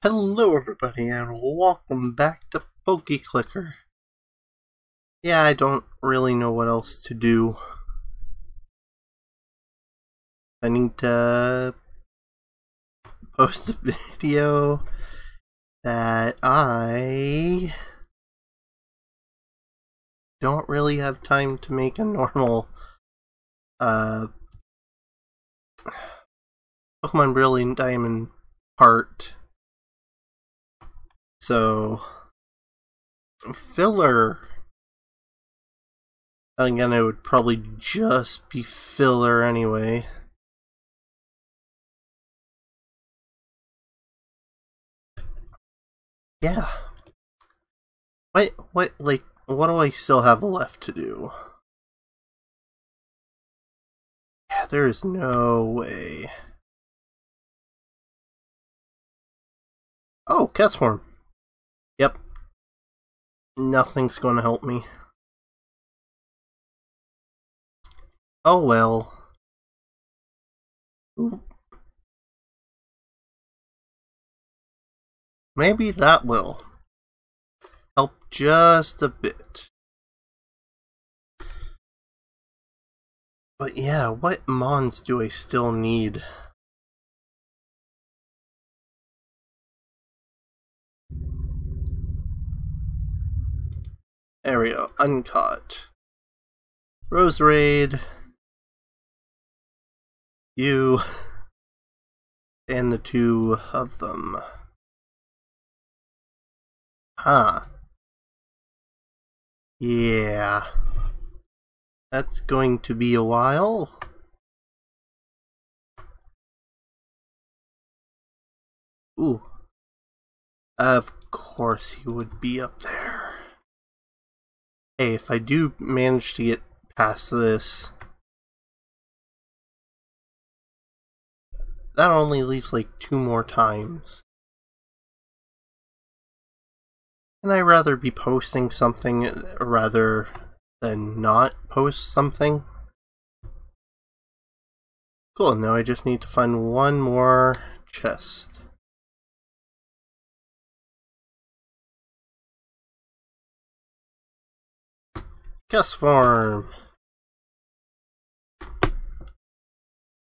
Hello everybody and welcome back to PokeClicker. Yeah, I don't really know what else to do. I need to post a video that I don't really have time to make a normal uh Pokemon Brilliant Diamond part so, filler. Again, it would probably just be filler anyway. Yeah. What, what, like, what do I still have left to do? Yeah, there is no way. Oh, Castform. Yep. Nothing's gonna help me. Oh well. Maybe that will help just a bit. But yeah, what mons do I still need? There we Roserade, You. And the two of them. Huh. Yeah. That's going to be a while. Ooh. Of course he would be up there hey, if I do manage to get past this, that only leaves like two more times. And I'd rather be posting something rather than not post something. Cool, now I just need to find one more chest. Castform.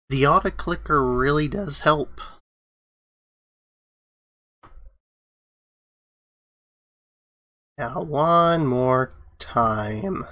The auto clicker really does help. Now one more time.